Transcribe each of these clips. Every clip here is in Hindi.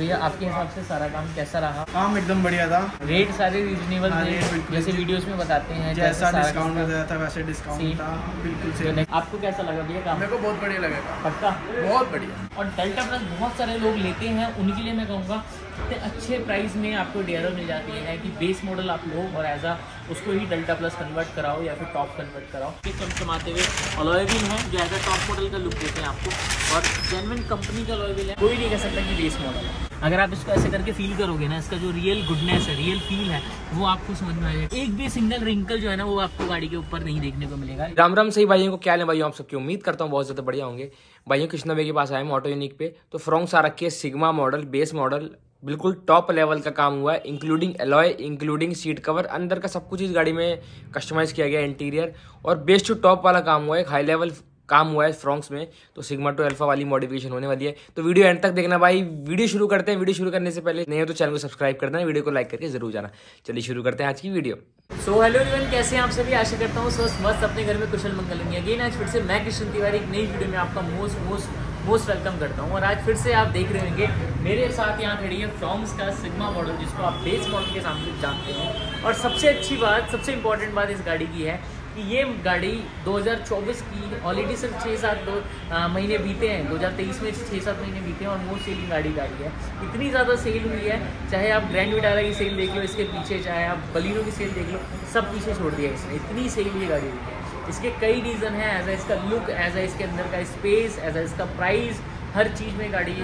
भैया आपके हिसाब से सारा काम कैसा रहा? काम एकदम बढ़िया था। रेट सारे रीजनेबल हाँ, थे जैसे वीडियो वीडियोस में बताते हैं जैसा डिस्काउंट में बताया था वैसे डिस्काउंट था बिल्कुल सही आपको कैसा लगा भैया काम? मेरे को बहुत बढ़िया लगा पक्का? बहुत बढ़िया। और डेल्टा प्लस बहुत सारे लोग लेते हैं उनके लिए मैं कहूँगा इतने अच्छे प्राइस में आपको डी मिल जाती है कि बेस मॉडल आप लो और एज आ उसको ही डेल्टा प्लस कन्वर्ट कराओ या फिर टॉप कन्वर्ट कराओ। ये चमचमाते हुए अलॉय व्हील है जो एज टॉप मॉडल का लुक देते हैं आपको। और जेनविन कंपनी का अलॉय व्हील है। कोई नहीं कह सकता कि बेस मॉडल है। अगर आप इसको ऐसे करके फील करोगे ना इसका जो रियल गुडनेस है रियल फील है वो आपको समझ में आ जाएगा। एक भी सिंगल रिंकल जो है ना वो आपको गाड़ी के ऊपर नहीं देखने को मिलेगा। राम राम सही भाइयों को क्या लें भाइयों आप सबकी? उम्मीद करता हूँ बहुत ज़्यादा बढ़िया होंगे। भाइयों कृष्णा भाई के पास आए हम ऑटो यूनिक पे तो फ्रॉन्क्स आ रखी है सिग्मा मॉडल बेस मॉडल बिल्कुल टॉप लेवल का काम हुआ है including alloy including seat cover अंदर का सब कुछ इस गाड़ी में कस्टमाइज किया गया इंटीरियर और बेस्ट टू टॉप वाला काम हुआ है हाई लेवल काम हुआ है फ्रॉन्क्स में तो सिग्मा टू अल्फ़ा वाली मॉडिफिकेशन होने वाली है। तो वीडियो एंड तक देखना भाई वीडियो शुरू करते हैं। वीडियो शुरू करने से पहले नहीं हो तो चैनल को सब्सक्राइब कर देना वीडियो को लाइक करके ज़रूर जाना। चलिए शुरू करते हैं आज की वीडियो सो हेलो एवरीवन कैसे हैं आप सभी? आशा करता हूँ स्वस्थ मस्त, अपने घर में कुशल मंगल होंगे। अगेन आज फिर से मैं कृष्ण तिवारी, एक नई वीडियो में आपका मोस्ट मोस्ट मोस्ट वेलकम करता हूँ। और आज फिर से आप देख रहे होंगे मेरे साथ यहाँ खड़ी है फ्रॉम्स का सिग्मा मॉडल जिसको आप बेस मॉडल के सामने जानते हैं। और सबसे अच्छी बात सबसे इंपॉर्टेंट बात इस गाड़ी की है कि ये गाड़ी 2024 की ऑलरेडी सिर्फ़ छः सात दो आ, महीने बीते हैं। 2023 में छः सात महीने बीते हैं और मोस्ट सेलिंग गाड़ी गाड़ी है। इतनी ज़्यादा सेल हुई है चाहे आप ग्रैंड विटारा की सेल देख लो इसके पीछे चाहे आप बलिनो की सेल देख लो सब पीछे छोड़ दिया इसने। इतनी सेल ये गाड़ी हुई है। इसके कई रीज़न हैं एज आ इसका लुक एज आ इसके अंदर का स्पेस एज आ इसका प्राइस हर चीज़ में गाड़ी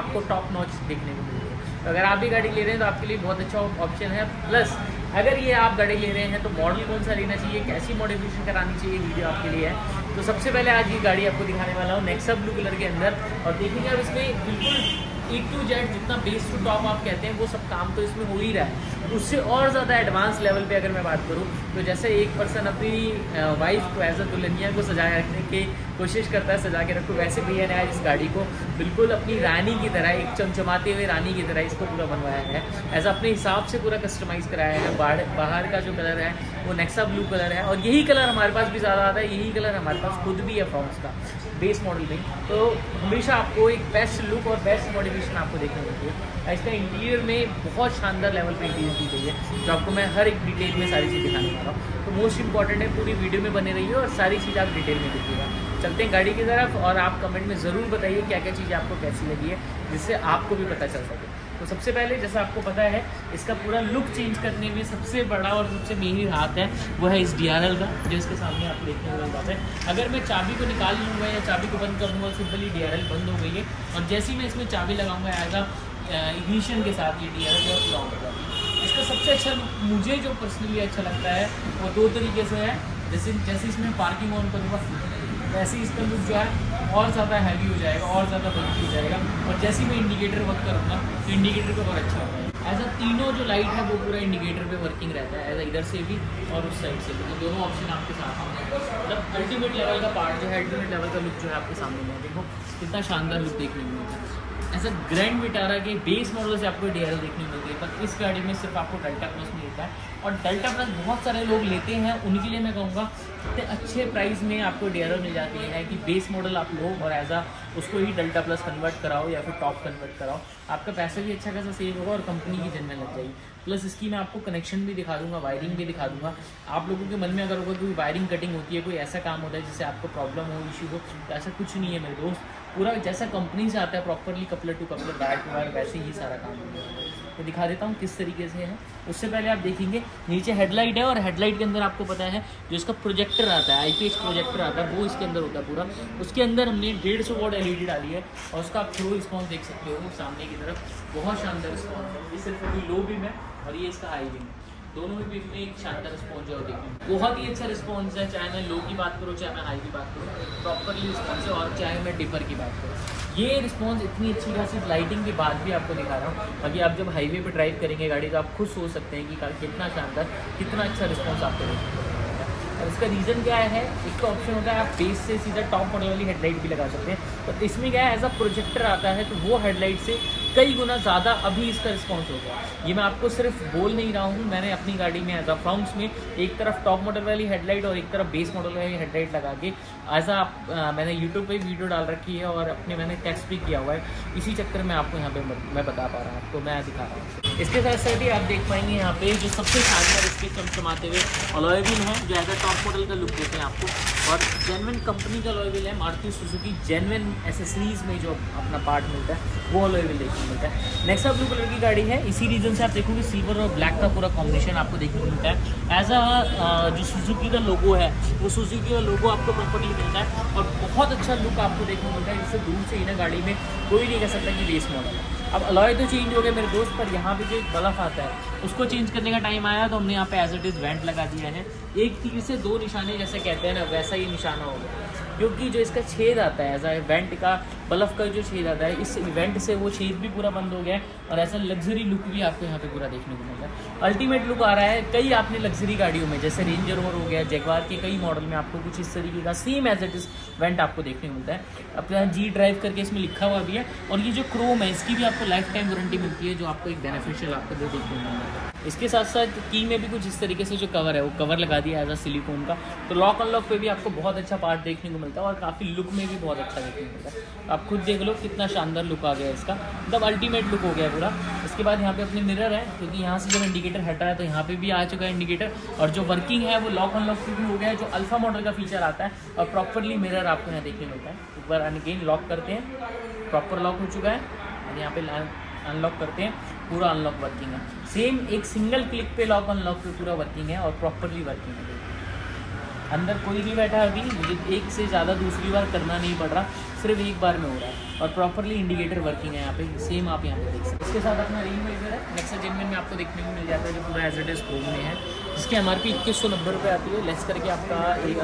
आपको टॉप नॉच देखने को मिलती है तो अगर आप भी गाड़ी ले रहे हैं तो आपके लिए बहुत अच्छा ऑप्शन है। प्लस अगर ये आप गाड़ी ले रहे हैं तो मॉडल कौन सा लेना चाहिए, कैसी मॉडिफिकेशन करानी चाहिए वीडियो आपके लिए है। तो सबसे पहले आज ये गाड़ी आपको दिखाने वाला हूँ नेक्सा ब्लू कलर के अंदर। और देखेंगे अब इसमें बिल्कुल ए टू जेड जितना बेस टू टॉप आप कहते हैं, वो सब काम तो इसमें हो ही रहा है। उससे और ज़्यादा एडवांस लेवल पे अगर मैं बात करूँ तो जैसे एक पर्सन अपनी वाइफ को एज अ दुल्हनिया को सजाए रखने की कोशिश करता है, सजा के रखो, वैसे भैया ने आज इस गाड़ी को। बिल्कुल अपनी रानी की तरह, एक चमचमाते हुए रानी की तरह इसको पूरा बनवाया है। एज अपने हिसाब से पूरा कस्टमाइज कराया है। बाहर बाहर का जो कलर है, वो नेक्सा ब्लू कलर है। और यही कलर हमारे पास भी ज़्यादा आता है, यही कलर हमारे पास खुद भी है फ्रॉन्स का बेस मॉडल में। तो हमेशा आपको एक बेस्ट लुक और बेस्ट मॉडिफिकेशन आपको देखने मिलती है। इसका इंटीरियर में बहुत शानदार लेवल पे इंटीरियर दी गई है, जो आपको मैं हर एक डिटेल में सारी चीज़ दिखाने वाला हूँ। तो मोस्ट इंपॉर्टेंट है, पूरी वीडियो में बने रहिए और सारी चीज़ आप डिटेल में देखिएगा चलते हैं गाड़ी की तरफ़ और आप कमेंट में ज़रूर बताइए क्या क्या चीज़ें आपको कैसी लगी है, जिससे आपको भी पता चल सके। तो सबसे पहले, जैसा आपको पता है, इसका पूरा लुक चेंज करने में सबसे बड़ा और सबसे मेन हाथ है वो है इस डीआरएल का, जो इसके सामने आप देखने को बात है। अगर मैं चाबी को निकाल लूँगा या चाबी को बंद कर दूँगा, सिंपली डीआरएल बंद हो गई है। और जैसे ही मैं इसमें चाबी लगाऊँगा एज अ इग्निशन के साथ ये डी आर एल ऑन हो इसका सबसे अच्छा मुझे जो पर्सनली अच्छा लगता है, वो दो तरीके से है। जैसे जैसे इसमें पार्किंग ऑन करूँगा वैसे ही इसका लुक जो है और ज़्यादा हैवी हो जाएगा, और ज़्यादा बल्कि हो जाएगा। और जैसे ही मैं इंडिकेटर वर्क करूँगा तो इंडिकेटर पे बहुत अच्छा होगा। एज अ तीनों जो लाइट है, वो पूरा इंडिकेटर पे वर्किंग रहता है एज इधर से भी और उस साइड से भी। तो दोनों ऑप्शन आपके साथ हैं मतलब अल्टीमेट लेवल का पार्ट जो है अल्टीमेट लेवल का लुक जो है आपके सामने में देखो, कितना शानदार लुक देखने को मिलता है। ऐसा ग्रैंड विटारा के बेस मॉडल से आपको डी देखने को मिलती है, पर इस गाड़ी में सिर्फ़ आपको डेल्टा प्लस मिलता है। और डेल्टा प्लस बहुत सारे लोग लेते हैं, उनके लिए मैं कहूँगा, इतने अच्छे प्राइस में आपको डेयर मिल जाती है। कि बेस मॉडल आप लो और एज आ उसको ही डेल्टा प्लस कन्वर्ट कराओ या फिर टॉप कन्वर्ट कराओ। आपका पैसा भी अच्छा खासा सेव होगा और कंपनी की जन्म लग जाएगी। प्लस इसकी मैं आपको कनेक्शन भी दिखा दूँगा वायरिंग भी दिखा दूँगा। आप लोगों के मन में अगर होगा कोई वायरिंग कटिंग होती है, कोई ऐसा काम होता है जिससे आपको प्रॉब्लम हो इशू हो तो ऐसा कुछ नहीं है मेरे दोस्त। पूरा जैसा कंपनी से आता है properly coupler to coupler wire to wire वैसे ही सारा काम होता है। तो दिखा देता हूँ किस तरीके से है। उससे पहले आप देखेंगे, नीचे हेडलाइट है और हेडलाइट के अंदर आपको पता है जो इसका प्रोजेक्टर आता है आई प्रोजेक्टर आता है, वो इसके अंदर होता है पूरा। उसके अंदर हमने डेढ़ सौ वोट एल डाली है और उसका आप थ्रो रिस्पॉन्स देख सकते हो सामने की तरफ़। बहुत शानदार रिस्पॉन्स है। ये सिर्फ़ अभी लो बीम है और ये इसका हाई बीम है। दोनों ही भी में एक शानदार रिस्पॉन्स है और में बहुत ही अच्छा रिस्पॉन्स है, चाहे मैं लो की बात करूँ, चाहे मैं हाई की बात करूँ। प्रॉपरली रिस्पॉन्स है, और चाहे मैं डिपर की बात करूँ। ये रिस्पॉन्स इतनी अच्छी खासी लाइटिंग के बाद भी आपको दिखा रहा हूँ। अभी आप जब हाईवे पर ड्राइव करेंगे गाड़ी तो आप खुश हो सकते हैं कि कितना शानदार, कितना अच्छा रिस्पॉन्स आपको देखेंगे और इसका रीज़न क्या है? इसका ऑप्शन होता है, आप बेस से सीधा टॉप मॉडल वाली हेडलाइट भी लगा सकते हैं। तो इसमें क्या है एज अ प्रोजेक्टर आता है तो वो हेडलाइट से कई गुना ज़्यादा अभी इसका रिस्पॉन्स होगा। ये मैं आपको सिर्फ़ बोल नहीं रहा हूँ, मैंने अपनी गाड़ी में एज अ फ्रॉन्क्स में एक तरफ़ टॉप मॉडल वाली हेडलाइट और एक तरफ़ बेस मॉडल वाली हेडलाइट लगा के एज आ मैंने यूट्यूब पे वीडियो डाल रखी है और अपने मैंने टेक्स्ट भी किया हुआ है। इसी चक्कर में आपको यहाँ पे मैं बता पा रहा हूँ, आपको मैं दिखा रहा हूँ। इसके साथ साथ ही आप देख पाएँगे यहाँ पे जो सबसे शानदार इसके चमचमाते हुए अलॉय व्हील है, जो एज टॉप मॉडल का लुक देते हैं आपको। और जेनविन कंपनी का अलॉय व्हील है, मारुति सुजुकी जेनविन एसेसरीज में जो अपना पार्ट मिलता है, वो अलॉय व्हील देखने को मिलता है। नेक्स्ट ब्लू कलर की गाड़ी है, इसी रीजन से आप देखोगे सिल्वर और ब्लैक का पूरा कॉम्बिनेशन आपको देखने को मिलता है। एज अ, जो सुजुकी का लोगो है, वो सुजुकी का लोगो आपको प्रॉपरली मिलता है और बहुत अच्छा लुक आपको देखने को मिलता है, जिससे दूर से ही ना गाड़ी में कोई नहीं कह सकता कि बेस मॉडल है। अब अलॉय तो चेंज हो गया, मेरे दोस्त, पर यहाँ पे जो बलफ आता है, उसको चेंज करने का टाइम आया तो हमने यहाँ पे एज इट इज़ वेंट लगा दिया है। एक तीर से दो निशाने जैसे कहते हैं ना, वैसा ही निशाना हो गया क्योंकि जो इसका छेद आता है एज अ इवेंट का बल्फ का जो छेद आता है, इस इवेंट से वो छेद भी पूरा बंद हो गया है और ऐसा लग्जरी लुक भी आपको यहाँ पे पूरा देखने को मिल रहा है। अल्टीमेट लुक आ रहा है, कई आपने लग्जरी गाड़ियों में, जैसे रेंजर रोवर हो गया जगवार के कई मॉडल में आपको कुछ इस तरीके का सेम एज इट इज़ वेंट आपको देखने को मिलता है। अपना जी ड्राइव करके इसमें लिखा हुआ भी है और ये जो क्रोम है, इसकी भी आपको लाइफ टाइम वारंटी मिलती है, जो आपको एक बेनिफिशियल आपको देखने को मिलता है। इसके साथ साथ की में भी कुछ इस तरीके से जो कवर है, वो कवर लगा दिया एज अ सिलिकॉन का। तो लॉक अनलॉक पे भी आपको बहुत अच्छा पार्ट देखने को मिलता है। और काफ़ी लुक में भी बहुत अच्छा देखने को मिलता है। आप खुद देख लो कितना शानदार लुक आ गया इसका। मतलब अल्टीमेट लुक हो गया पूरा। इसके बाद यहाँ पे अपने मिरर है, क्योंकि यहाँ से जब इंडिकेटर हटा है तो यहाँ पे भी आ चुका है इंडिकेटर और जो वर्किंग है, वो लॉक अनलॉक भी हो गया है, जो अल्फ़ा मॉडल का फीचर आता है, और प्रॉपरली मिरर आपको यहाँ देखने मिलता है। एक बार अनगेन लॉक करते हैं। प्रॉपर लॉक हो चुका है। और यहाँ पे अनलॉक करते हैं। पूरा अनलॉक वर्किंग है। सेम एक सिंगल क्लिक पे लॉक अनलॉक पे पूरा वर्किंग है और प्रॉपरली वर्किंग है। अंदर कोई भी बैठा है अभी मुझे एक से ज़्यादा दूसरी बार करना नहीं पड़ रहा, सिर्फ़ एक बार में हो रहा है। और प्रॉपरली इंडिकेटर वर्किंग है यहाँ पे सेम आप यहाँ पे देख सकते हैं। इसके साथ अपना रिंग वेजर है नेक्सा जेनविन में आपको देखने को मिल जाता है जो पूरा एज इट में है, जिसकी एम आर पी इक्कीस सौ नब्बे रुपये आती है। लेस करके आपका एक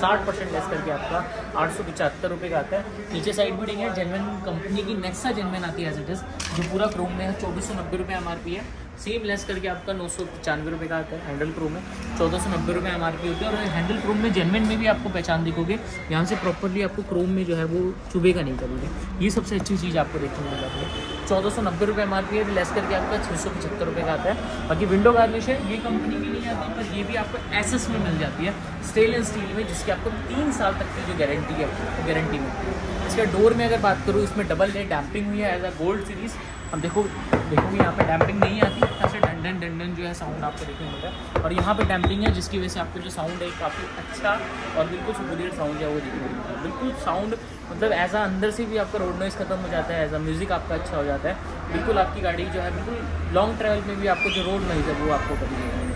साठ परसेंट लेस करके आपका आठ सौ पचहत्तर रुपये का आता है। नीचे साइड भी है जेनविन कंपनी की नेक्सा जेनविन आती है एज जो पूरा क्रोम में है, चौबीस सौ नब्बे रुपये एम आर पी है। सेम लेस करके आपका नौ सौ पचानवे रुपये का आता है हैंडल प्रो में, चौदह सौ नब्बे रुपये एम आर पी होती है और हैंडल क्रोम में जेनविन में भी आपको पहचान दिखोगे, यहाँ से प्रॉपरली आपको क्रोम में जो है वो चुभेगा नहीं करोगे ये सबसे अच्छी चीज़ आपको देखने को मिल है। चौदह सौ नब्बे रुपये एम आर पी है लेस करके आपका छः सौ पचहत्तर रुपये का आता है। बाकी विंडो गार्निश है, ये कंपनी की नहीं आती, पर ये भी आपको एस एस में मिल जाती है स्टेल एंड स्टील में, जिसकी आपको तीन साल तक की जो गारंटी है गारंटी मिलती है इसका डोर में अगर बात करूँ, इसमें डबल डे डैम्पिंग हुई है एज अ गोल्ड सीरीज़ अब देखो देखोगे यहाँ पे डैम्पिंग नहीं आती, ऐसे डंडन डंडन जो है साउंड आपको देखने मिलता है। और यहाँ पे डैम्पिंग है, जिसकी वजह से आपको जो साउंड है काफ़ी अच्छा और बिल्कुल सुपीरियर साउंड है वो देखने मिलता है। बिल्कुल साउंड मतलब एज आ अंदर से भी आपका रोड नॉइज़ खत्म हो जाता है एज आ म्यूज़िक आपका अच्छा हो जाता है। बिल्कुल आपकी गाड़ी जो है, बिल्कुल लॉन्ग ट्रैवल में भी आपको जो रोड नॉइज़ है, वो आपको कभी नहीं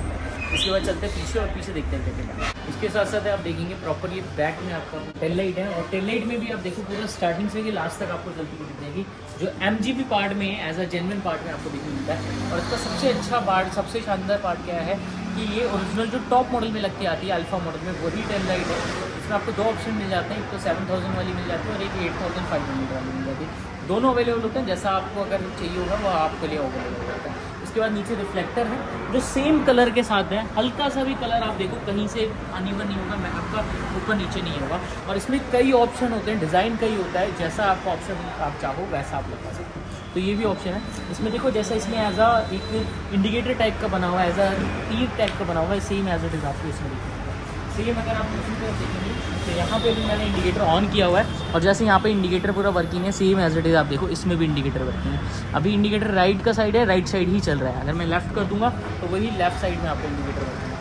इसके बाद चलते हैं पीछे और पीछे देखते हैं क्या इसके साथ साथ आप देखेंगे प्रॉपर ये बैक में आपका टेल लाइट है और टेल लाइट में भी आप देखो पूरा स्टार्टिंग से लास्ट तक आपको चलती हुई दिख जाएगी जो एम पार्ट में एज अ जेनविन पार्ट में आपको देखने मिलता है। और इसका सबसे अच्छा पार्ट सबसे शानदार पार्ट क्या है कि ये ओरिजिनल जो टॉप मॉडल में लगती आती है अल्फ़ा मॉडल में, वही टेल लाइट है। इसमें आपको दो ऑप्शन मिल जाते हैं, एक तो सेवन थाउज़ेंड वाली मिल जाती है और एक एट थाउज़ेंड फाइव हंड्रेड वाली मिल जाती है। दोनों अवेलेबल होते हैं, जैसा आपको अगर चाहिए होगा, वो आपके लिए अवेलेबल हो जाता है। उसके बाद नीचे रिफ्लेक्टर है, जो सेम कलर के साथ है। हल्का सा भी कलर आप देखो, कहीं से अनइवन नहीं होगा आपका ऊपर नीचे नहीं होगा। और इसमें कई ऑप्शन होते हैं डिज़ाइन कई होता है, जैसा आपका ऑप्शन आप चाहो, वैसा आप लगा सकते हो। तो ये भी ऑप्शन है। इसमें देखो, जैसा इसमें एज अ एक इंडिकेटर टाइप का बना हुआ है एज अ तीर टाइप का बना हुआ है सेम एज अ आपको इसमें देखिए सेम अगर आप देखेंगे तो यहाँ पे भी मैंने इंडिकेटर ऑन किया हुआ है। और जैसे यहाँ पे इंडिकेटर पूरा वर्किंग है सेम एज इट इज़ आप देखो, इसमें भी इंडिकेटर वर्किंग है। अभी इंडिकेटर राइट का साइड है राइट साइड ही चल रहा है। अगर मैं लेफ़्ट कर दूँगा तो वही लेफ़्ट साइड में आपको इंडिकेटर वर्किंग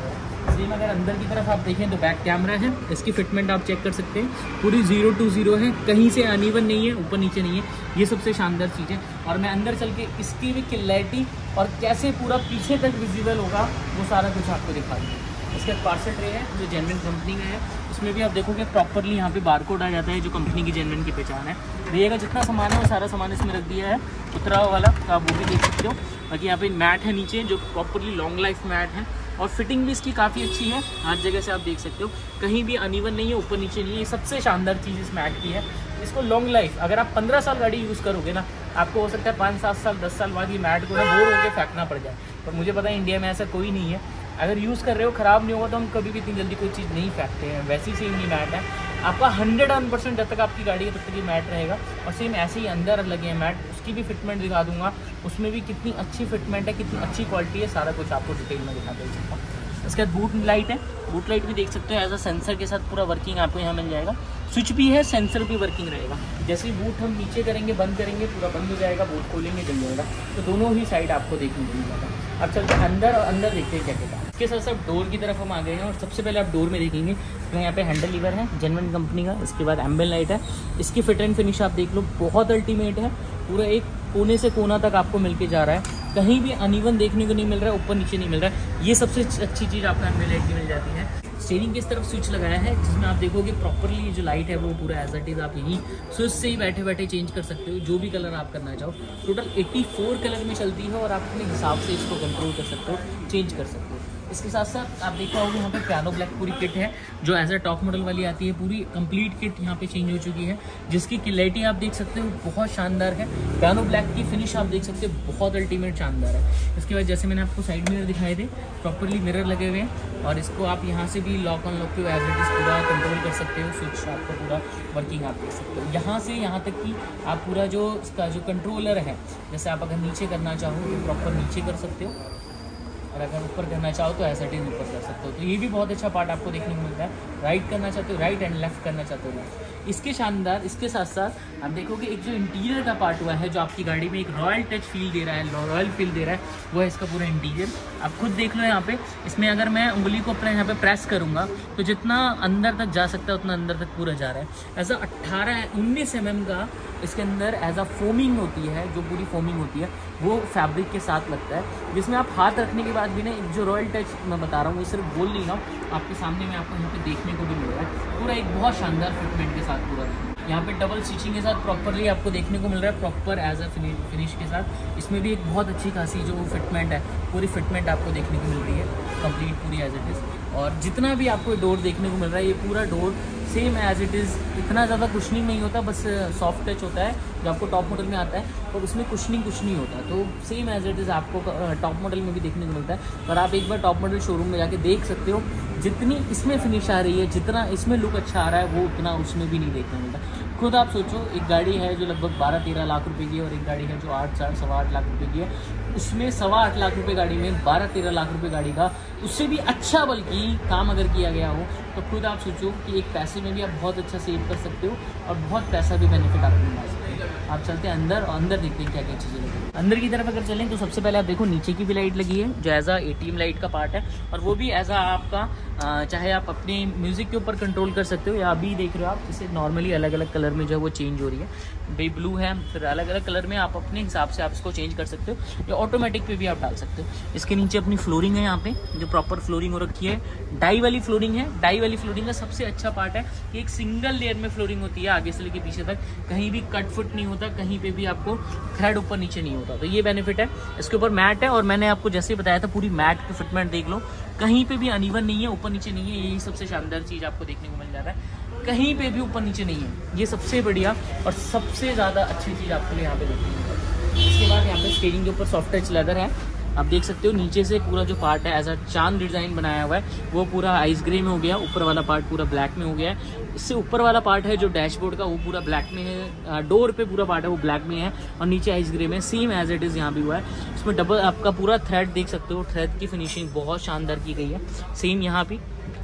सेम अगर अंदर की तरफ़ आप देखें तो बैक कैमरा है। इसकी फिटमेंट आप चेक कर सकते हैं। पूरी ज़ीरो टू ज़ीरो है। कहीं से अनइवन नहीं है, ऊपर नीचे नहीं है। ये सबसे शानदार चीज़ है। और मैं अंदर चल के इसकी भी क्लैरिटी और कैसे पूरा पीछे तक विजिबल होगा, वो सारा कुछ आपको दिखा दूँगा। इसका पार्सल ट्रे है, जो जेनविन कंपनी का है। उसमें भी आप देखोगे प्रॉपरली यहाँ पे बारकोड आ जाता है, जो कंपनी की जेनविन की पहचान है। भैया जितना सामान है, वो सारा सामान इसमें रख दिया है। उतरा वाला तो आप वो भी देख सकते हो। बाकी यहाँ पे मैट है नीचे, जो प्रॉपरली लॉन्ग लाइफ मैट है। और फिटिंग भी इसकी काफ़ी अच्छी है। हर जगह से आप देख सकते हो। कहीं भी अनइवन नहीं है, ऊपर नीचे नहीं है। सबसे शानदार चीज़ इस मैट की है। इसको लॉन्ग लाइफ अगर आप पंद्रह साल गाड़ी यूज़ करोगे ना, आपको हो सकता है पाँच, सात साल, दस साल बाद ये मैट को ना बोर होकर फेंकना पड़ जाए। पर मुझे पता है इंडिया में ऐसा कोई नहीं है। अगर यूज़ कर रहे हो, ख़राब नहीं होगा तो हम कभी भी इतनी जल्दी कोई चीज़ नहीं फेंकते हैं। वैसी सेम ही मैट है। आपका हंड्रेड वन परसेंट जब तक आपकी गाड़ी है, तब तक ये मैट रहेगा। और सेम ऐसे ही अंदर लगे हैं मैट उसकी भी फिटमेंट दिखा दूँगा। उसमें भी कितनी अच्छी फिटमेंट है, कितनी अच्छी क्वालिटी है, सारा कुछ आपको डिटेल में दिखा दे सकता हूँ। इसके बाद बूट लाइट है। बूट लाइट भी देख सकते हो एज अ सेंसर के साथ पूरा वर्किंग आपको यहाँ मिल जाएगा। स्विच भी है सेंसर भी वर्किंग रहेगा। जैसे ही बूट हम नीचे करेंगे, बंद करेंगे, पूरा बंद हो जाएगा बूट खोलेंगे, जल जाएगा। तो दोनों ही साइड आपको देखने को मिलेगा। अब चलते अंदर और अंदर देखते हैं क्या क्या इसके साथ साथ डोर की तरफ़ हम आ गए हैं और सबसे पहले आप डोर में देखेंगे तो यहाँ पे हैंडल लीवर है जेनवन कंपनी का, इसके बाद एम्बल लाइट है। इसकी फिट एंड फिनिश आप देख लो, बहुत अल्टीमेट है, पूरा एक कोने से कोना तक आपको मिलके जा रहा है। कहीं भी अनइवन देखने को नहीं मिल रहा है ऊपर नीचे नहीं मिल रहा। है ये सबसे अच्छी चीज़ आपको एम्बल लाइट की मिल जाती है। स्टेरिंग की तरफ़ स्विच लगाया है, जिसमें आप देखोगे प्रॉपरली जो लाइट है वो पूरा एज एट इज़ आप यहीं स्विच से ही बैठे बैठे चेंज कर सकते हो, जो भी कलर आप करना चाहो। टोटल 84 कलर में चलती है और आप अपने हिसाब से इसको कंट्रोल कर सकते हो चेंज कर सकते हो। इसके साथ साथ आप देख पाओगे यहाँ पे पियानो ब्लैक पूरी किट है, जो एज अ टॉप मॉडल वाली आती है। पूरी कंप्लीट किट यहाँ पे चेंज हो चुकी है, जिसकी क्लैरिटी आप देख सकते हो, बहुत शानदार है। पियानो ब्लैक की फिनिश आप देख सकते हो, बहुत अल्टीमेट शानदार है। इसके बाद जैसे मैंने आपको साइड मिरर दिखाए थे प्रॉपरली मिरर लगे हुए हैं, और इसको आप यहाँ से भी लॉक ऑन लॉक के एज इट इज़ पूरा कंट्रोल कर सकते हो स्विच आपका पूरा वर्किंग आप देख सकते हो। यहाँ से यहाँ तक कि आप पूरा जो इसका जो कंट्रोलर है, जैसे आप अगर नीचे करना चाहो तो प्रॉपर नीचे कर सकते हो। और अगर ऊपर करना चाहो तो ऐसा टीज ऊपर कर सकते हो। तो ये भी बहुत अच्छा पार्ट आपको देखने को मिलता है। राइट करना चाहते हो राइट एंड लेफ़्ट करना चाहते हो। इसके शानदार, इसके साथ साथ आप देखोगे एक जो इंटीरियर का पार्ट हुआ है, जो आपकी गाड़ी में एक रॉयल टच फील दे रहा है रॉयल फील दे रहा है, वो है इसका पूरा इंटीरियर आप खुद देख लो यहाँ पे। इसमें अगर मैं उंगली को अपने यहाँ पे प्रेस करूँगा तो जितना अंदर तक जा सकता है, उतना अंदर तक पूरा जा रहा है। ऐसा अट्ठारह, उन्नीस एम का इसके अंदर एज अ फोमिंग होती है, जो पूरी फोमिंग होती है, वो फैब्रिक के साथ लगता है। जिसमें आप हाथ रखने के बाद भी ना, एक जो रॉयल टच मैं बता रहा हूँ, वो सिर्फ़ बोल नहीं रहा आपके सामने में आपको यहाँ पे देखने को भी मिल रहा है। पूरा एक बहुत शानदार फिटमेंट के साथ पूरा। यहाँ पे डबल स्टिचिंग के साथ प्रॉपरली आपको देखने को मिल रहा है प्रॉपर एज अ फिनिश के साथ। इसमें भी एक बहुत अच्छी खासी जो फिटमेंट है, पूरी फिटमेंट आपको देखने को मिल रही है कंप्लीट पूरी एज इट इज़ और जितना भी आपको डोर देखने को मिल रहा है, ये पूरा door same as it is इतना ज़्यादा कुशनिंग नहीं होता, बस सॉफ्ट टच होता है, जो आपको टॉप मॉडल में आता है और उसमें कुशनिंग कुछ नहीं होता। तो सेम एज इट इज़ आपको टॉप मॉडल में भी देखने को मिलता है। पर आप एक बार टॉप मॉडल शोरूम में जाके देख सकते हो, जितनी इसमें फिनिश आ रही है, जितना इसमें लुक अच्छा आ रहा है, वो उतना उसमें भी नहीं देखने को मिलता। खुद आप सोचो, एक गाड़ी है जो लगभग बारह तेरह लाख रुपए की है, और एक गाड़ी है जो आठ चार सवा आठ लाख रुपए की है। उसमें सवा आठ लाख रुपए गाड़ी में, बारह तेरह लाख रुपए गाड़ी का, उससे भी अच्छा बल्कि काम अगर किया गया हो तो खुद आप सोचो कि एक पैसे में भी आप बहुत अच्छा सेव कर सकते हो और बहुत पैसा भी बेनिफिट आपको मिला सकते हो। आप चलते हैं अंदर और अंदर देखते हैं क्या क्या चीज़ें लगी अंदर की तरफ़ अगर चलें तो सबसे पहले आप देखो, नीचे की भी लाइट लगी है, जो एज आ ए लाइट का पार्ट है, और वो भी एज आ आपका चाहे आप अपने म्यूज़िक के ऊपर कंट्रोल कर सकते हो या अभी देख रहे हो आप, इसे नॉर्मली अलग अलग कलर में जो है वो चेंज हो रही है। भाई ब्लू है, फिर अलग अलग कलर में आप अपने हिसाब से आप इसको चेंज कर सकते हो। या ऑटोमेटिक पे भी आप डाल सकते हो। इसके नीचे अपनी फ्लोरिंग है यहाँ पे, जो प्रॉपर फ्लोरिंग हो रखी है। डाई वाली फ्लोरिंग है। डाई वाली फ्लोरिंग का सबसे अच्छा पार्ट है कि एक सिंगल लेयर में फ्लोरिंग होती है, आगे से लेके पीछे तक। कहीं भी कट फुट नहीं होता, कहीं पर भी आपको थ्रेड ऊपर नीचे नहीं होता। तो ये बेनिफिट है। इसके ऊपर मैट है और मैंने आपको जैसे बताया था, पूरी मैट की फिटमेंट देख लो। कहीं पे भी अनिवन नहीं है, ऊपर नीचे नहीं है, यही सबसे शानदार चीज़ आपको देखने को मिल जा रहा है। कहीं पे भी ऊपर नीचे नहीं है। ये सबसे बढ़िया और सबसे ज़्यादा अच्छी चीज़ आपको यहाँ पे देखने को मिलती है। इसके बाद यहाँ पे स्टेरिंग के ऊपर सॉफ्ट टच लेदर है। आप देख सकते हो, नीचे से पूरा जो पार्ट है एज अ चाँद डिज़ाइन बनाया हुआ है, वो पूरा आइस ग्रे में हो गया, ऊपर वाला पार्ट पूरा ब्लैक में हो गया है। इससे ऊपर वाला पार्ट है जो डैशबोर्ड का, वो पूरा ब्लैक में है डोर पे पूरा पार्ट है, वो ब्लैक में है, और नीचे आइस ग्रे में सेम एज इट इज़ यहाँ भी हुआ है। इसमें डबल आपका पूरा थ्रेड देख सकते हो थ्रेड की फिनिशिंग बहुत शानदार की गई है। सेम यहाँ भी।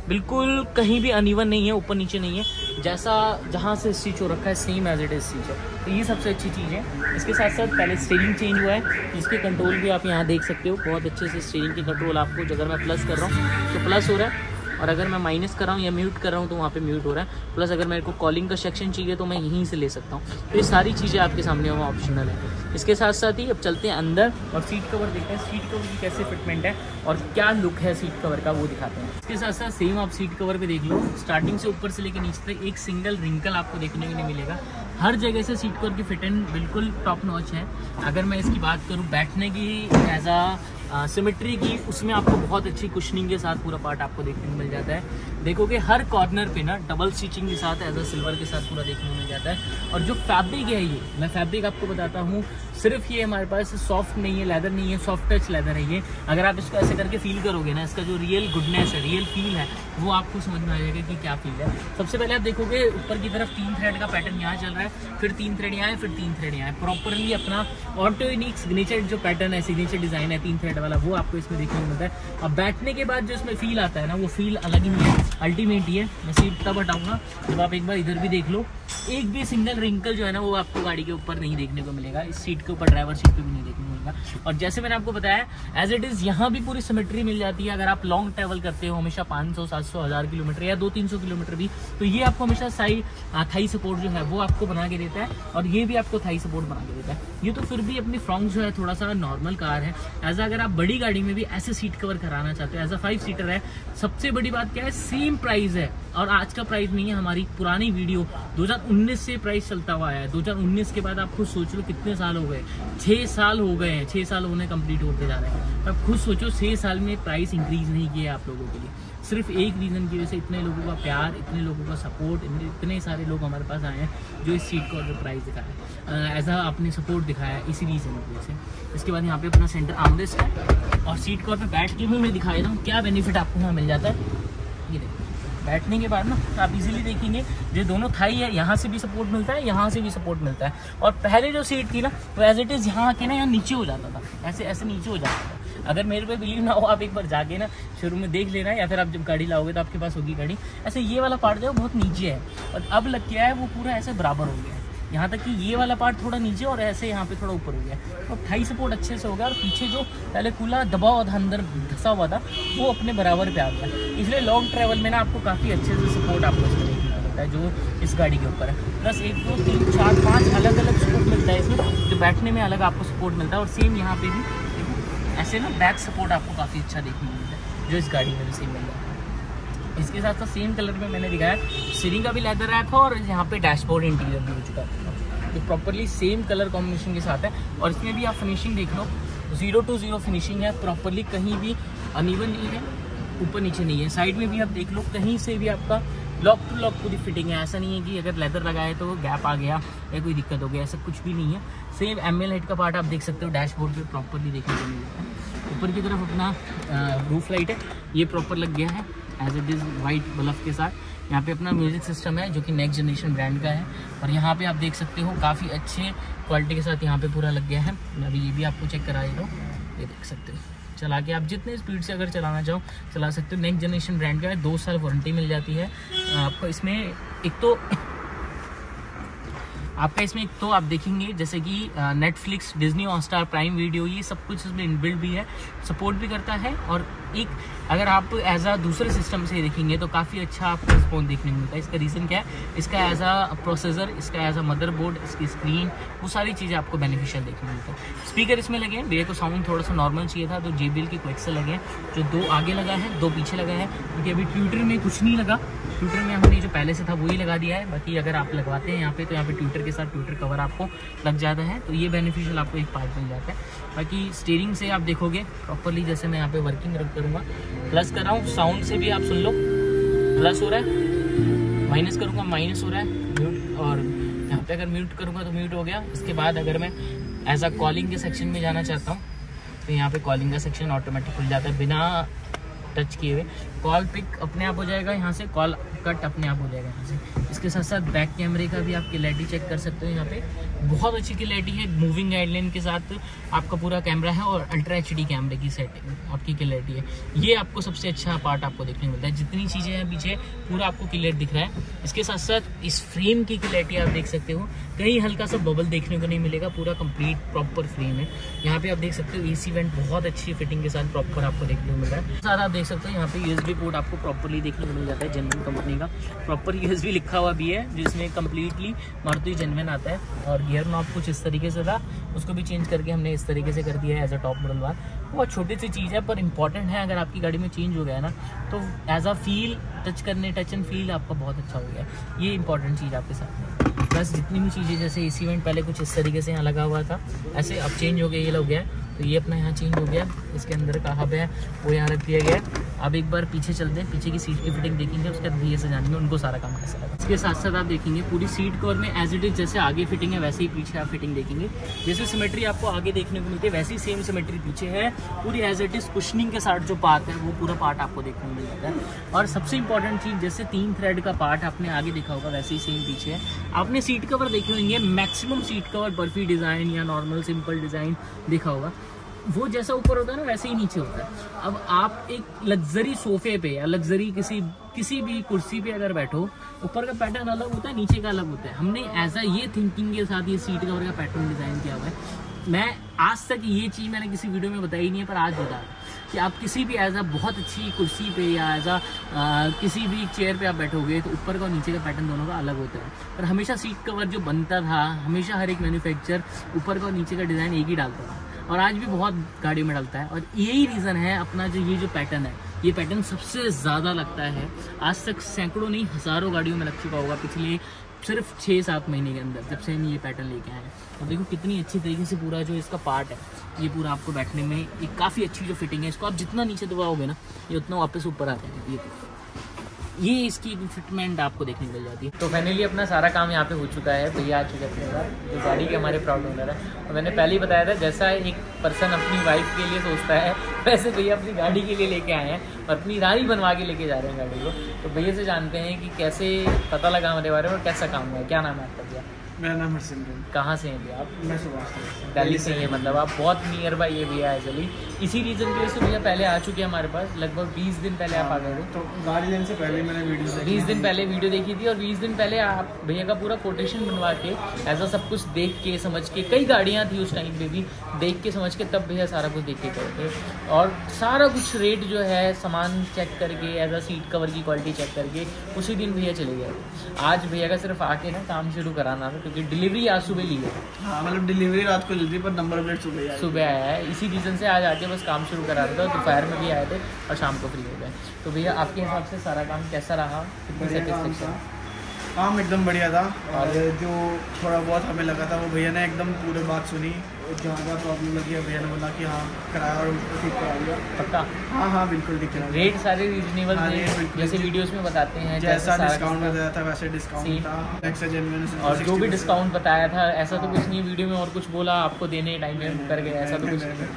बिल्कुल कहीं भी अनिवन नहीं है, ऊपर नीचे नहीं है। जैसा जहाँ से स्टिच हो रखा है same as it is stitch है। तो ये सबसे अच्छी चीज़ है। इसके साथ साथ पहले स्टेरिंग चेंज हुआ है, जिसके कंट्रोल भी आप यहाँ देख सकते हो। बहुत अच्छे से स्टेरिंग की कंट्रोल आपको अगर मैं प्लस कर रहा हूँ। तो प्लस हो रहा है। और अगर मैं माइनस कर रहा हूँ या म्यूट कर रहा हूँ तो वहाँ पे म्यूट हो रहा है। प्लस अगर मेरे को कॉलिंग का सेक्शन चाहिए तो मैं यहीं से ले सकता हूँ। तो ये सारी चीज़ें आपके सामने वहाँ ऑप्शनल है। इसके साथ साथ ही अब चलते हैं अंदर और सीट कवर देखते हैं। सीट कवर की कैसे फिटमेंट है और क्या लुक है सीट कवर का, वो दिखाते हैं। इसके साथ साथ सेम आप सीट कवर पर देख लो। स्टार्टिंग से ऊपर से लेकर नीचे तक एक सिंगल रिंकल आपको देखने के लिए मिलेगा। हर जगह से सीट कवर की फिट एंड बिल्कुल टॉप नॉच है। अगर मैं इसकी बात करूँ, बैठने की एज आ सिमेट्री की, उसमें आपको बहुत अच्छी कुशनिंग के साथ पूरा पार्ट आपको देखने को मिल जाता है। देखोगे हर कॉर्नर पे ना डबल स्टिचिंग के साथ एज अ सिल्वर के साथ पूरा देखने को जाता है। और जो फैब्रिक है ये, मैं फैब्रिक आपको बताता हूँ, सिर्फ़ ये हमारे पास सॉफ्ट नहीं है लेदर नहीं है सॉफ्ट टच लेदर है ये। अगर आप इसको ऐसे करके फील करोगे ना, इसका जो रियल गुडनेस है रियल फील है, वो आपको समझ में आ जाएगा कि क्या फील है। सबसे पहले आप देखोगे, ऊपर की तरफ़ तीन थ्रेड का पैटर्न यहाँ चल रहा है, फिर तीन थ्रेड यहाँ फिर तीन थ्रेड यहाँ प्रॉपरली अपना ऑटोनिक सिग्नेचर जो पैटर्न है सिग्नेचर डिज़ाइन है, तीन थ्रेड वाला, वो आपको इसमें देखने को मिलता है। अब बैठने के बाद जो इसमें फील आता है ना, वो फील अलग ही है अल्टीमेट ही है। मैं सीट तब हटाऊँगा जब आप एक बार इधर भी देख लो, एक भी सिंगल रिंकल जो है ना, वो आपको गाड़ी के ऊपर नहीं देखने को मिलेगा। इस सीट के ऊपर, ड्राइवर सीट पे भी नहीं देखने मिलेगा और जैसे मैंने आपको बताया एज इट इज़ यहाँ भी पूरी सिमेट्री मिल जाती है। अगर आप लॉन्ग ट्रैवल करते हो, हमेशा 500 700 हज़ार किलोमीटर या दो तीन सौ किलोमीटर भी तो ये आपको हमेशा साई थाई सपोर्ट जो है, वो आपको बना के देता है और ये भी आपको थाई सपोर्ट बना के देता है। ये तो फिर भी अपनी फ्रॉन्ग जो है, थोड़ा सा नॉर्मल कार है। एज अगर आप बड़ी गाड़ी में भी ऐसे सीट कवर कराना चाहते हो एज अ फाइव सीटर है, सबसे बड़ी बात क्या है सेम प्राइस है। और आज का प्राइस नहीं है, हमारी पुरानी वीडियो 2019 से प्राइस चलता हुआ है। 2019 के बाद आप खुद सोच लो कितने साल हो गए। छः साल हो गए हैं छः साल होने कंप्लीट होते जा रहे हैं। अब खुद सोचो छः साल में प्राइस इंक्रीज नहीं किया आप लोगों के लिए। सिर्फ़ एक रीज़न की वजह से इतने लोगों का प्यार, इतने लोगों का सपोर्ट इतने सारे लोग हमारे पास आए हैं जो इस सीट को प्राइस दिखाया एज आ आपने सपोर्ट दिखाया इसी रीज़न की वजह से। इसके बाद यहाँ पे अपना सेंटर आमरेस्ट है। और सीट कवर पे बैठ के भी मैं दिखा देता हूँ, क्या बेनिफिट आपको यहाँ मिल जाता है। बैठने के बाद ना आप इजीली देखेंगे, ये दोनों थाई है, यहाँ से भी सपोर्ट मिलता है, यहाँ से भी सपोर्ट मिलता है। और पहले जो सीट थी ना, वो एज इट इज़ यहाँ आके ना, यहाँ नीचे हो जाता था। ऐसे ऐसे नीचे हो जाता था। अगर मेरे पे बिलीव ना हो, आप एक बार जाके ना शुरू में देख लेना, या फिर आप जब गाड़ी लाओगे तो आपके पास होगी गाड़ी। ऐसे ये वाला पार्ट जो है बहुत नीचे है। और अब लग गया है, वो पूरा ऐसे बराबर हो गया है। यहाँ तक कि ये वाला पार्ट थोड़ा नीचे और ऐसे यहाँ पे थोड़ा ऊपर हो गया। और थाई सपोर्ट अच्छे से हो गया और पीछे जो पहले कूला दबा हुआ था, अंदर धसा हुआ था, वो अपने बराबर पे आ गया। इसलिए लॉन्ग ट्रैवल में ना आपको काफ़ी अच्छे से सपोर्ट आपको इसमें मिलता है, जो इस गाड़ी के ऊपर है। प्लस एक, दो, तीन, चार, पाँच अलग अलग सपोर्ट मिलता है इसमें, जो बैठने में अलग आपको सपोर्ट मिलता है और सेम यहाँ पर भी ऐसे ना बैक सपोर्ट आपको काफ़ी अच्छा देखने को मिलता है, जो इस गाड़ी में भी सेम मिल जाता है। इसके साथ साथ सेम कलर में मैंने दिखाया सीलिंग का भी लेदर रैप है और यहाँ पे डैशबोर्ड इंटीरियर भी हो चुका है। तो प्रॉपरली सेम कलर कॉम्बिनेशन के साथ है और इसमें भी आप फिनिशिंग देख लो ज़ीरो टू ज़ीरो फिनिशिंग है प्रॉपरली कहीं भी अनइवन नहीं है, ऊपर नीचे नहीं है। साइड में भी आप देख लो, कहीं से भी आपका लॉक टू लॉक पूरी फिटिंग है। ऐसा नहीं है कि अगर लेदर लगाए तो गैप आ गया या कोई दिक्कत हो गया, ऐसा कुछ भी नहीं है। सेम एम एल का पार्ट आप देख सकते हो डैशबोर्ड पे प्रॉपरली देखने को मिलता ऊपर की तरफ़ अपना रूफ लाइट है, ये प्रॉपर लग गया है। As it is white bulb के साथ। यहाँ पे अपना म्यूज़िक सिस्टम है, जो कि नेक्स्ट जनरेशन ब्रांड का है। और यहाँ पे आप देख सकते हो, काफ़ी अच्छे क्वालिटी के साथ यहाँ पे पूरा लग गया है। अभी ये भी आपको चेक करा देता हूँ। ये देख सकते हो। चला के आप जितने स्पीड से अगर चलाना चाहो, चला सकते हो। नेक्स्ट जनरेशन ब्रांड का है, दो साल वारंटी मिल जाती है। आपको इसमें एक तो आपका इसमें एक तो आप देखेंगे, जैसे कि Netflix Disney Hotstar Prime Video ये सब कुछ इसमें इनबिल्ड भी है सपोर्ट भी करता है और एक, अगर आप एज आ दूसरे सिस्टम से देखेंगे तो काफ़ी अच्छा आपको रिस्पॉन्स देखने को मिलता है। इसका रीज़न क्या है? इसका एज आ प्रोसेसर इसका एज आ मदरबोर्ड इसकी स्क्रीन वो सारी चीज़ें आपको बेनिफिशियल देखने को मिलता है। स्पीकर इसमें लगे हैं मेरे को साउंड थोड़ा सा नॉर्मल चाहिए था तो जे के क्वेक्सल लगे हैं, जो दो आगे लगा है, दो पीछे लगा है, क्योंकि अभी ट्विटर में कुछ नहीं लगा ट्विटर में हमने जो पहले से था, वही लगा दिया है। बाकी अगर आप लगवाते हैं यहाँ पे तो यहाँ पे ट्विटर के साथ ट्विटर कवर आपको लग जाता है। तो ये बेनिफिशियल आपको एक पार्ट मिल जाता है। बाकी स्टेयरिंग से आप देखोगे प्रॉपरली जैसे मैं यहाँ पे वर्किंग रख करूँगा। प्लस कर रहा हूँ साउंड से भी आप सुन लो। प्लस हो रहा है। माइनस करूँगा माइनस हो रहा है। म्यूट और यहाँ पे अगर म्यूट करूँगा तो म्यूट हो गया। इसके बाद अगर मैं एज अ कॉलिंग के सेक्शन में जाना चाहता हूँ तो यहाँ पे कॉलिंग का सेक्शन ऑटोमेटिक खुल जाता है। बिना टच किए हुए। कॉल पिक अपने आप हो जाएगा, यहाँ से कॉल कट अपने आप हो जाएगा यहाँ से। इसके साथ साथ बैक कैमरे का भी आप क्लैरिटी चेक कर सकते हो यहाँ पे। बहुत अच्छी क्लैरिटी है मूविंग गाइडलाइन के साथ आपका पूरा कैमरा है और अल्ट्रा एचडी कैमरे की सेटिंग आपकी क्लैरिटी है। ये आपको सबसे अच्छा पार्ट आपको देखने को मिलता है। जितनी चीज़ें हैं पीछे, पूरा आपको क्लियर दिख रहा है। इसके साथ साथ इस फ्रेम की क्लैरिटी आप देख सकते हो। कहीं हल्का सा बबल देखने को नहीं मिलेगा, पूरा कंप्लीट प्रॉपर फ्रेम है। यहाँ पे आप देख सकते हो एसी वेंट बहुत अच्छी फिटिंग के साथ प्रॉपर आपको देखने को मिल रहा है। सारा आप देख सकते हो, यहाँ पे यूएसबी पोर्ट आपको प्रॉपरली देखने को मिल जाता है जेनवन कंपनी का। प्रॉपर यूएसबी लिखा हुआ भी है, जिसमें कम्प्लीटली मारुति जेनवन आता है। और गियर नॉब कुछ इस तरीके से था, उसको भी चेंज करके हमने इस तरीके से कर दिया है एज अ टॉप मॉडल वार बहुत छोटी सी चीज़ है, पर इंपॉर्टेंट है, अगर आपकी गाड़ी में चेंज हो गया है ना तो एज अ फील टच करने टच एंड फील आपका बहुत अच्छा हो गया। ये इंपॉर्टेंट चीज़ आपके साथ में। बस जितनी भी चीज़ें, जैसे ए इवेंट पहले कुछ इस तरीके से यहाँ लगा हुआ था, ऐसे अब चेंज हो गया, ये लग गया। तो ये अपना यहाँ चेंज हो गया। इसके अंदर का हब है, वो यहाँ रख दिया गया अब एक बार पीछे चलते हैं पीछे की सीट की फिटिंग देखेंगे, उसके बाद भैया से जानेंगे, उनको सारा काम कैसा लगा। इसके साथ साथ आप देखेंगे, पूरी सीट कवर में एज इट इज़ जैसे आगे फिटिंग है, वैसे ही पीछे आप फिटिंग देखेंगे। जैसे सिमेट्री आपको आगे देखने को मिलती है, वैसे ही सेम सिमेट्री पीछे है। पूरी एज इट इज़ कुशनिंग के साथ जो पार्ट है, वो पूरा पार्ट आपको देखने को मिल जाता है। और सबसे इंपॉर्टेंट चीज़, जैसे तीन थ्रेड का पार्ट आपने आगे देखा होगा, वैसे ही सेम पीछे है। आपने सीट कवर देखे होंगे मैक्सिमम सीट कवर बर्फ़ी डिज़ाइन या नॉर्मल सिंपल डिज़ाइन देखा होगा। वो जैसा ऊपर होता है ना, वैसे ही नीचे होता है। अब आप एक लग्जरी सोफे पे या लग्जरी किसी किसी भी कुर्सी पे अगर बैठो, ऊपर का पैटर्न अलग होता है, नीचे का अलग होता है। हमने ऐसा ये थिंकिंग के साथ ये सीट कवर का पैटर्न डिज़ाइन किया हुआ है। मैं आज तक ये चीज़ मैंने किसी वीडियो में बताई नहीं है, पर आज बता रहा कि आप किसी भी एज अ बहुत अच्छी कुर्सी पे या एज अ किसी भी चेयर पे आप बैठोगे तो ऊपर का और नीचे का पैटर्न दोनों का अलग होता है। पर हमेशा सीट कवर जो बनता था, हमेशा हर एक मैन्युफैक्चर ऊपर का और नीचे का डिज़ाइन एक ही डालता था। और आज भी बहुत गाड़ियों में डलता है। और यही रीज़न है अपना जो ये जो पैटर्न है, ये पैटर्न सबसे ज़्यादा लगता है। आज तक सैकड़ों नहीं, हज़ारों गाड़ियों में लग चुका होगा। पिछले सिर्फ़ छः सात महीने के अंदर, जब से हम ये पैटर्न लेके आए हैं। और देखो कितनी अच्छी तरीके से पूरा जो इसका पार्ट है, ये पूरा आपको बैठने में एक काफ़ी अच्छी जो फिटिंग है, इसको आप जितना नीचे दबाओगे ना, ये उतना वापस ऊपर आ जाएगा, ये ये इसकी फिटमेंट आपको देखने मिल जाती है। तो फाइनली अपना सारा काम यहाँ पे हो चुका है भैया आ चुके अपने साथ जो गाड़ी के हमारे प्राउड ओनर है। और मैंने पहले ही बताया था जैसा एक पर्सन अपनी वाइफ के लिए सोचता है वैसे भैया अपनी गाड़ी के लिए लेके आए हैं और अपनी रानी बनवा के लेके जा रहे हैं गाड़ी को। तो भैया से जानते हैं कि कैसे पता लगा हमारे बारे में और कैसा काम हुआ क्या नाम है आपका भैया? मेरा नाम हरसिमरन कहाँ से हैं भैया आप? मैं सुभाष। से दिल्ली से ही है मतलब आप बहुत नियर बाई ये भैया है चली इसी रीज़न की वजह से भैया पहले आ चुके हैं हमारे पास लगभग बीस दिन पहले आप आ गए थे। तो गाड़ी लेने से पहले मैंने वीडियो देखी बीस दिन पहले वीडियो देखी थी और बीस दिन पहले आप भैया का पूरा कोटेशन बनवा के ऐसा सब कुछ देख के समझ के कई गाड़ियाँ थी उस टाइम पे भी देख के समझ के तब भैया सारा कुछ देख के गए थे। और सारा कुछ रेट जो है सामान चेक करके एज अ सीट कवर की क्वालिटी चेक करके उसी दिन भैया चले गए। आज भैया का सिर्फ़ आके ना काम शुरू कराना था क्योंकि डिलीवरी आज सुबह ली है। हाँ मतलब डिलीवरी रात को जल्दी पर नंबर प्लेट सुबह सुबह आया है। इसी रीज़न से आज आके बस काम शुरू करा रहा था दोपहर में भी आए थे और शाम को फ्री हो गए। तो भैया आपके हिसाब से सारा काम कैसा रहा? कितनी काम सेटिस्फेक्शन काम एकदम बढ़िया था। और? जो थोड़ा बहुत हमें लगा था वो भैया ने एकदम पूरे बात सुनी। जहाँ जहाँ प्रॉब्लम लगी है भैया ने बोला कि हाँ कराया और ठीक करा दिया पक्का? हाँ हाँ बिल्कुल ठीक करा दिया। रेट सारे रीजनेबल हाँ, रेट बिल्कुल जैसे वीडियोस में बताते हैं जैसा डिस्काउंट बताया था वैसे डिस्काउंट था। नेक्स्ट और जो भी डिस्काउंट बताया था ऐसा तो कुछ नहीं वीडियो में और कुछ बोला आपको देने टाइम कर गए ऐसा तो कुछ नहीं।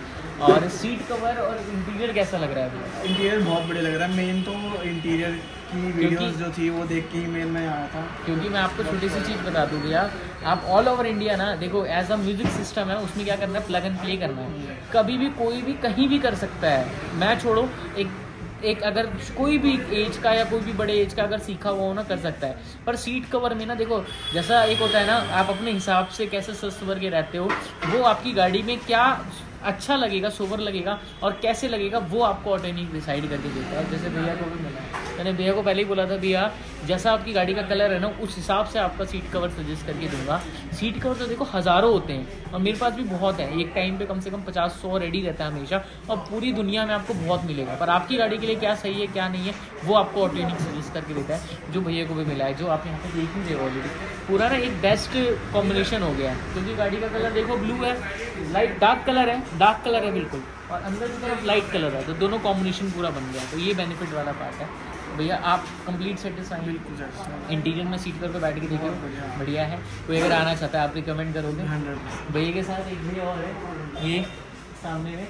और सीट कवर और इंटीरियर कैसा लग रहा है इंटीरियर बहुत बढ़िया लग रहा है। मेन तो इंटीरियर की वीडियोस जो थी वो देख के ही मेन में आया था। क्योंकि मैं आपको छोटी सी चीज़ बता दूँ भैया आप ऑल ओवर इंडिया ना देखो एज अ म्यूज़िक सिस्टम है उसमें क्या करना है? प्लग एंड प्ले करना है। कभी भी कोई भी कहीं भी कर सकता है। मैं छोड़ो एक एक अगर कोई भी एज का या कोई भी बड़े एज का अगर सीखा हुआ हो ना कर सकता है। पर सीट कवर में ना देखो जैसा एक होता है ना आप अपने हिसाब से कैसे स्वस्थ वर्ग के रहते हो वो आपकी गाड़ी में क्या अच्छा लगेगा सोवर लगेगा और कैसे लगेगा, वो आपको ऑटोनिक डिसाइड करके देता है जैसे भैया को भी मिला है। मैंने भैया को पहले ही बोला था, भैया, जैसा आपकी गाड़ी का कलर है ना, उस हिसाब से आपका सीट कवर सजेस्ट करके दूँगा। सीट कवर तो देखो हज़ारों होते हैं और मेरे पास भी बहुत है। एक टाइम पे कम से कम पचास सौ रेडी रहता है हमेशा और पूरी दुनिया में आपको बहुत मिलेगा। पर आपकी गाड़ी के लिए क्या सही है, क्या नहीं है, वो आपको ऑटोनिक सजेस्ट करके देता है, जो भैया को भी मिला है, जो आप यहाँ पे देख हो ऑलरेडी पूरा ना एक बेस्ट कॉम्बिनेशन हो गया है, क्योंकि गाड़ी का कलर देखो ब्लू है लाइट डार्क कलर है डार्क कलर है बिल्कुल और अंदर की तरफ़ लाइट कलर है तो दोनों कॉम्बिनेशन पूरा बन गया तो ये बेनिफिट वाला पार्ट है। भैया आप कंप्लीट सेटिस्फाइड बिल्कुल इंटीरियर में सीट पर बैठ के देखो बढ़िया। है। कोई अगर आना चाहता है आप रिकमेंड करोगे? भैया के साथ एक भैया और है। ये सामने में।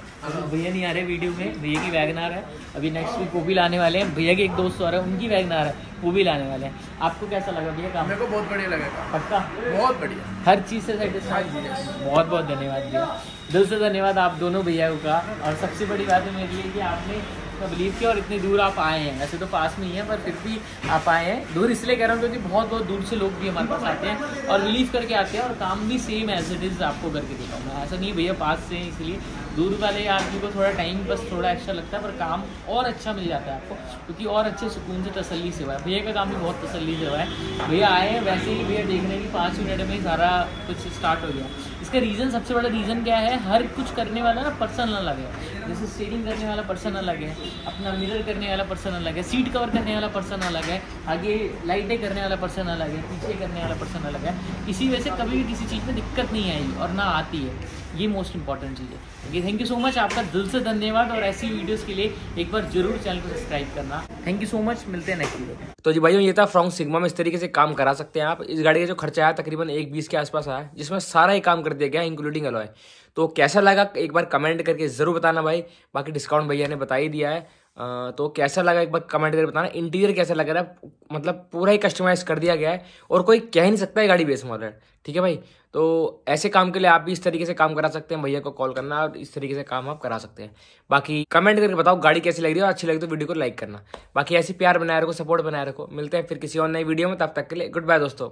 भैया नहीं आ रहे वीडियो में। भैया की वैगनार है। अभी नेक्स्ट वीक वो भी लाने वाले हैं। भैया के एक दोस्त और है उनकी वैगन वैगनार है। वो भी लाने वाले हैं। आपको कैसा लगा भैया काम? मेरे को बहुत बढ़िया लगेगा पक्का? बहुत बढ़िया। हर चीज़ से सेटिस्फाइड बहुत बहुत धन्यवाद भैया। दिल से धन्यवाद आप दोनों भैया का। और सबसे बड़ी बात है मेरे लिए कि आपने बिलीव किया और इतनी दूर आप आए हैं। वैसे तो पास में ही है, पर फिर भी आप आए हैं। दूर इसलिए कह रहा हूँ क्योंकि बहुत बहुत दूर से लोग भी हमारे पास आते हैं और बिलीव करके आते हैं और काम भी सेम एज इट इज़ आपको करके हूँ ऐसा नहीं भैया पास से इसलिए दूर वाले आदमी को थोड़ा टाइम बस थोड़ा एक्स्ट्रा लगता है, पर काम और अच्छा मिल जाता है आपको, क्योंकि और अच्छे सुकून से तसली से हुआ है। भैया का काम भी बहुत तसली से हुआ है। भैया आए हैं, वैसे ही भैया देख रहे हैं कि पाँच मिनट में ही सारा कुछ स्टार्ट हो गया। इसका रीज़न सबसे बड़ा रीज़न क्या है? हर कुछ करने वाला ना पर्सन ना लगे। जैसे स्टेरिंग करने वाला पर्सन अलग है, अपना मिरर करने वाला पर्सन अलग है सीट कवर करने वाला पर्सन अलग है, आगे लाइटें करने वाला पर्सन अलग है, पीछे करने वाला पर्सन अलग है। इसी वजह से कभी भी किसी चीज़ में दिक्कत नहीं आएगी और ना आती है। ये मोस्ट इंपॉर्टेंट चीज़ है। थैंक यू सो मच आपका दिल से धन्यवाद और ऐसी वीडियोस के लिए एक बार ज़रूर चैनल को सब्सक्राइब करना। थैंक यू सो मच मिलते हैं नेक्स्ट वीडियो तो जी भाइयों, ये था फ्रॉन्ग सिग्मा में इस तरीके से काम करा सकते हैं आप। इस गाड़ी का जो खर्चा आया, तकरीबन एक बीस के आसपास आया, जिसमें सारा ही काम कर दिया गया इंक्लूडिंग अलॉय तो कैसा लगा? एक बार कमेंट करके ज़रूर बताना भाई। बाकी डिस्काउंट भैया ने बता ही दिया है। अ, तो कैसा लगा? एक बार कमेंट करके बताना। इंटीरियर कैसा लग रहा है? मतलब पूरा ही कस्टमाइज कर दिया गया है और कोई कह नहीं सकता है गाड़ी बेस मॉडल ठीक है भाई? तो ऐसे काम के लिए आप भी इस तरीके से काम करा सकते हैं। भैया को कॉल करना और इस तरीके से काम आप करा सकते हैं। बाकी कमेंट करके बताओ गाड़ी कैसी लग रही है और अच्छी लगी तो वीडियो को लाइक करना। बाकी ऐसी प्यार बनाए रखो सपोर्ट बनाए रखो। मिलते हैं फिर किसी और नई वीडियो में। तब तक के लिए गुड बाय दोस्तों।